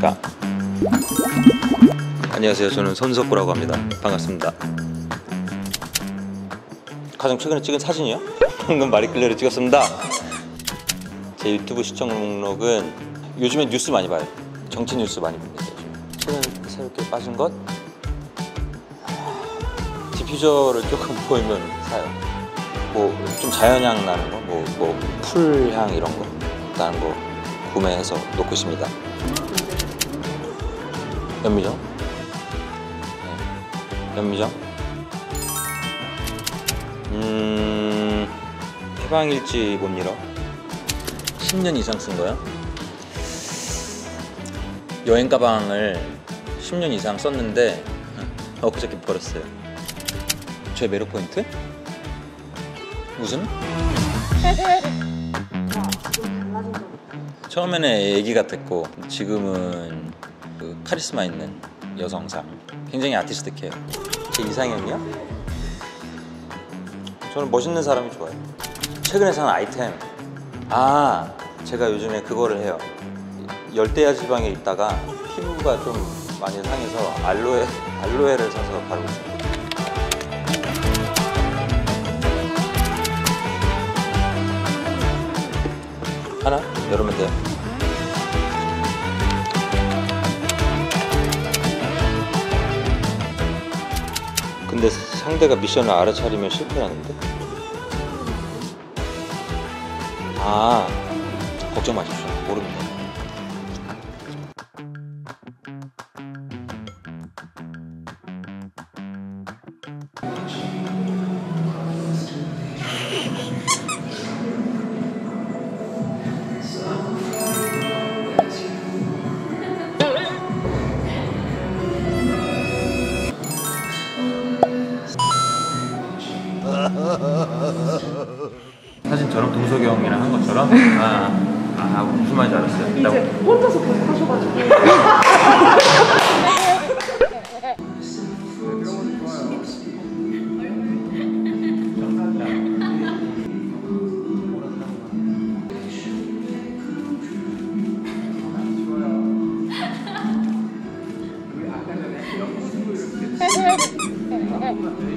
안녕하십니까? 안녕하세요. 저는 손석구라고 합니다. 반갑습니다. 가장 최근에 찍은 사진이요? 방금 마리끌레를 찍었습니다. 제 유튜브 시청 목록은 요즘에 뉴스 많이 봐요. 정치 뉴스 많이 봅니다. 최근 새롭게 빠진 것? 디퓨저를 조금 보이면 사요. 뭐 좀 자연향 나는 거, 뭐, 뭐 풀향 이런 거? 나는 거 구매해서 놓고 있습니다. 연미정? 네. 연미정? 음, 해방일지 못 잃어. 10년 이상 쓴 거야? 여행 가방을 10년 이상 썼는데 엊그저께 버렸어요. 제 매력 포인트? 웃음? 처음에는 애기 같았고 지금은 그 카리스마 있는 여성상. 굉장히 아티스틱해요 제 이상형이요? 저는 멋있는 사람이 좋아요. 최근에 산 아이템. 아 제가 요즘에 그거를 해요. 열대야 지방에 있다가 피부가 좀 많이 상해서 알로에 알로에를 사서 바르고 있어요 하나 열으면 돼요. 근데 상대가 미션을 알아차리면 실패하는데? 아 걱정 마십시오 모릅니다. 사진 저런 동석이 형이랑 한 것처럼 네. 아, 아, 아 무슨 말인지 알았어요. 이제 나... 혼자서 계속 하셔가지고.